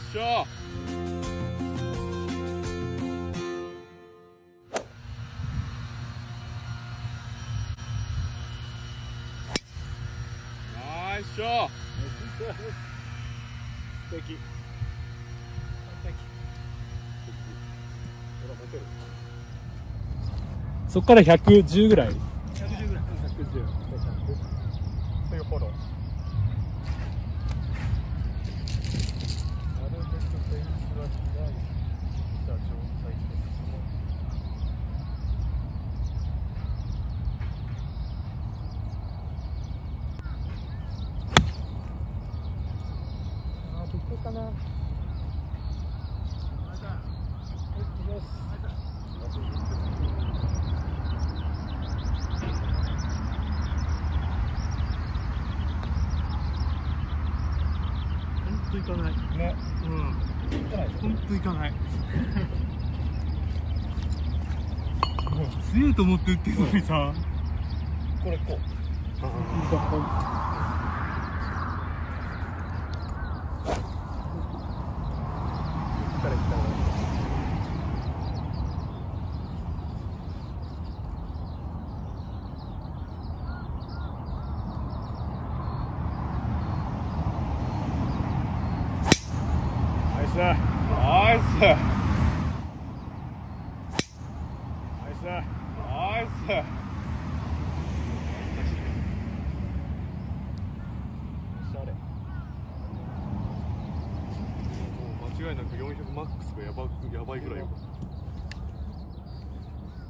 しょ。ナイスショー素敵。そっから110ぐらい110ぐらい110そういうフォローなるべくフェイスは開いた状態ですねあー、どこかなはい、行きます。本当行かない。ね。うん。行かない。本当行かない。もう強いと思って打ってるのにさ。これこうナイスナイスナイス違いなく400マックスがやばくやばいぐらいよ。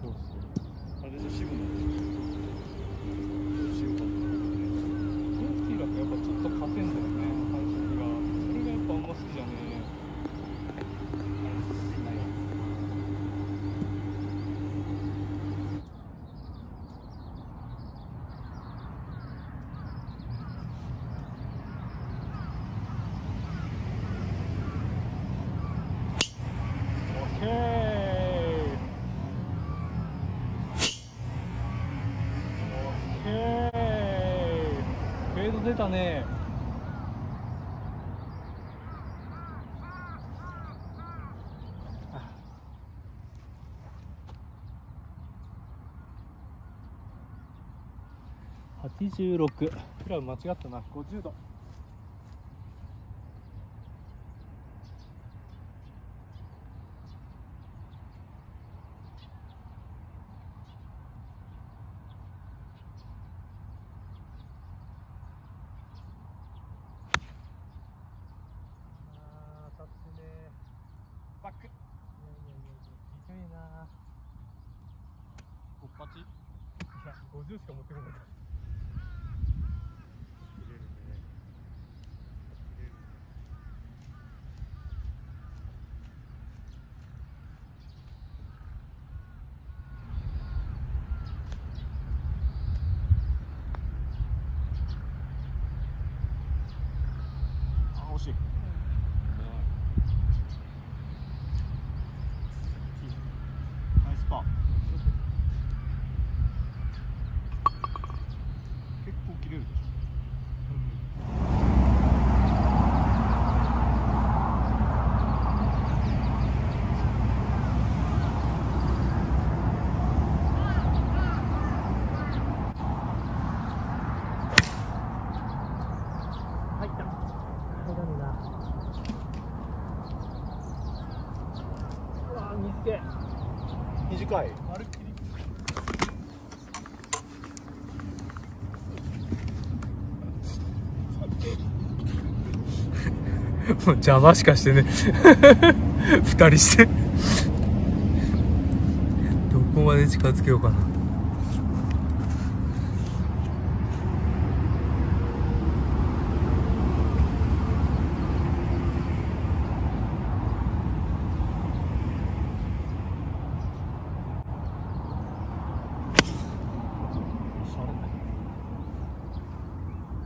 そうっすね。あれじゃード出たね。86クラブ間違ったな。50度あー当たってねバックいやいやいや低いなこっぱちいや50しか持ってこなかった。切れるね切れるあ惜しいナイスパー結構切れるでしょ入った入らねえなうわー水気かいもう邪魔しかしてね。二人して。どこまで近づけようかな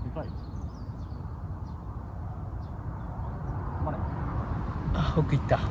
でかいあ奥行った。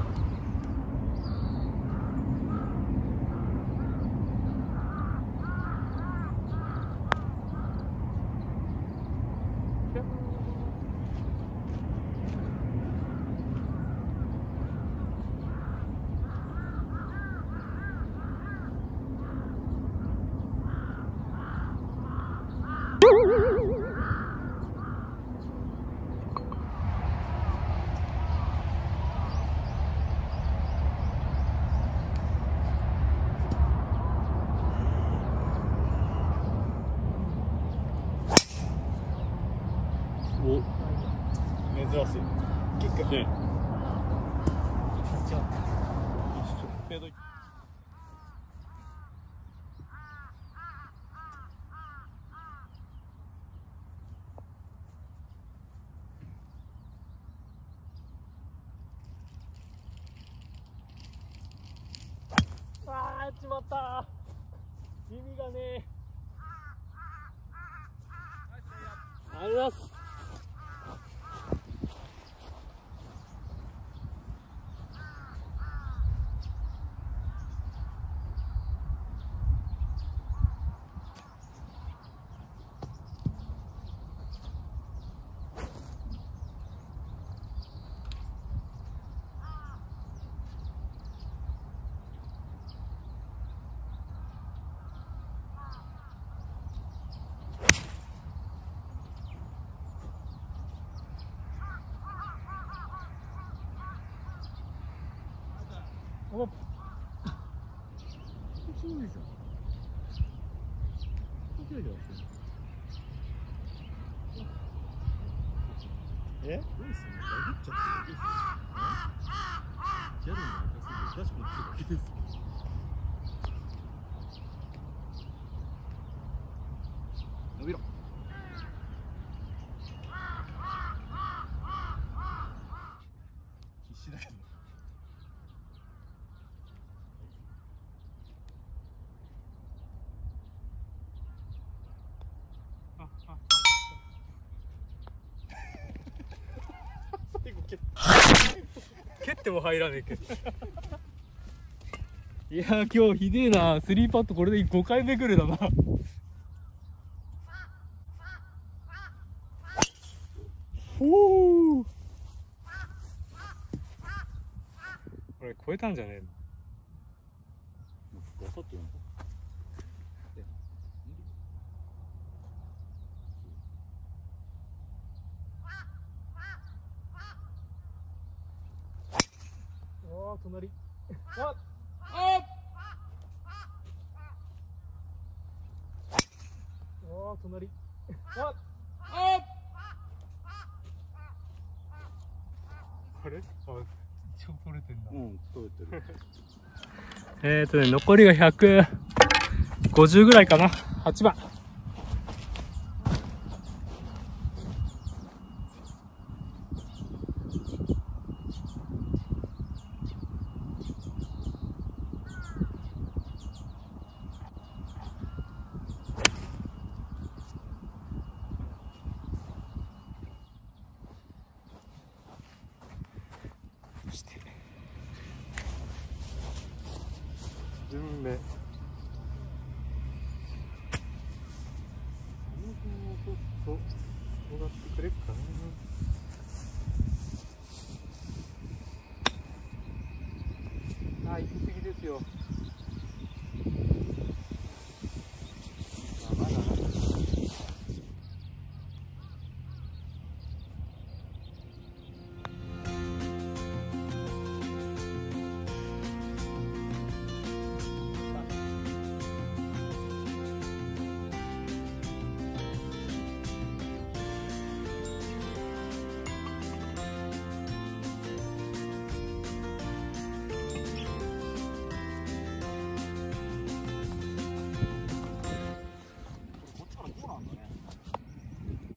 お。珍しい。キックねあーちまった。意味がね。えありがとうございますおそうでしょえどうですねバグっちゃってるギャルの赤すぎて出しもつけです伸びろ必死だけどあ蹴っ蹴っても入らねえけど。いやー今日ひでえな。スリーパットこれで5回目ぐらいだな。ほーこれ超えたんじゃねえの？ガサッとやんああ隣。あああ隣あああれあ一応取れてんだうん取れてるえーとね残りが150ぐらいかな8番順目。この辺をちょっと。